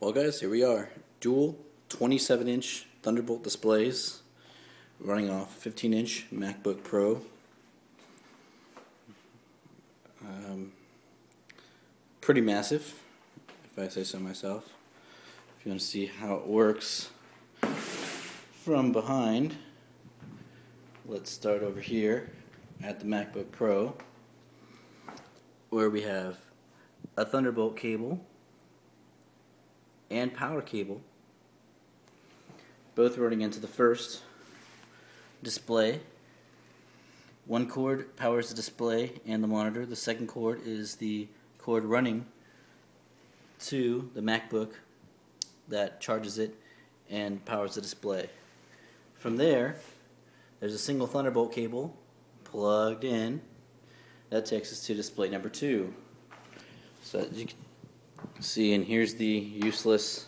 Well guys, here we are. Dual 27 inch Thunderbolt displays running off 15 inch MacBook Pro. Um, pretty massive, if I say so myself. If you want to see how it works from behind, let's start over here at the MacBook Pro where we have a Thunderbolt cable and power cable both running into the first display. One cord powers the display and the monitor. The second cord is the cord running to the MacBook that charges it and powers the display. From there there's a single Thunderbolt cable plugged in that takes us to display number two. So you can see, and here's the useless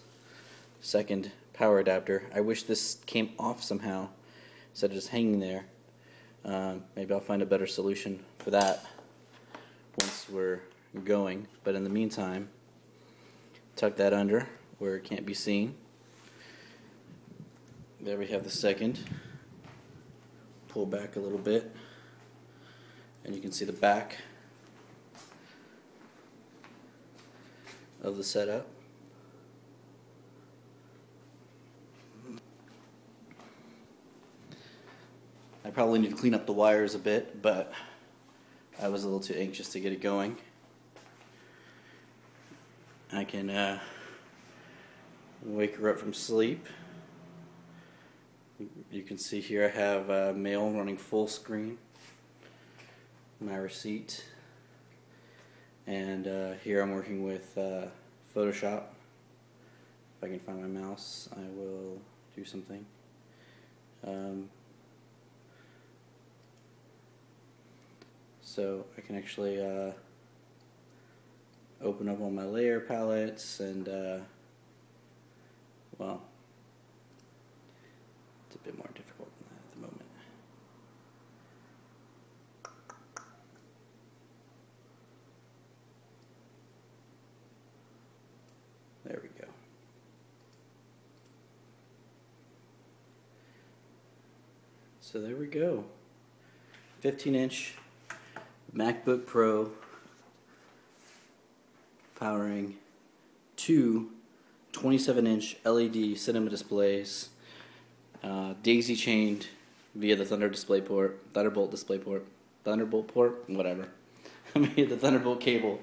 second power adapter. I wish this came off somehow instead of just hanging there. Um, maybe I'll find a better solution for that once we're going. But in the meantime, tuck that under where it can't be seen. There we have the second. Pull back a little bit and you can see the back of the setup. I probably need to clean up the wires a bit, but I was a little too anxious to get it going. I can uh, wake her up from sleep. You can see here I have uh, mail running full screen, my receipt, and uh, here I'm working with uh, Photoshop. If I can find my mouse, I will do something. Um, so I can actually uh, open up all my layer palettes and uh, well, it's a bit more difficult than that at the moment. There we go. So there we go. 15 inch MacBook Pro powering two 27 inch LED cinema displays, uh, daisy chained via the Thunder display port, Thunderbolt display port, Thunderbolt port, whatever, via the Thunderbolt cable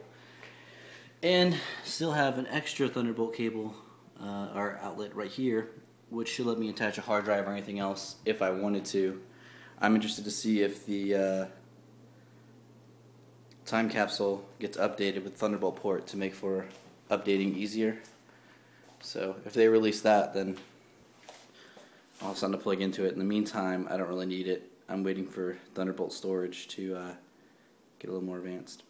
and still have an extra Thunderbolt cable uh, or outlet right here which should let me attach a hard drive or anything else if I wanted to. I'm interested to see if the uh, time capsule gets updated with Thunderbolt port to make for updating easier. So if they release that then I'll have something to plug into it. In the meantime I don't really need it. I'm waiting for Thunderbolt storage to uh, get a little more advanced.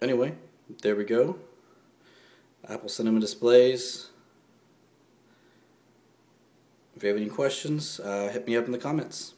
anyway, there we go. Apple Cinema displays. If you have any questions, uh, hit me up in the comments.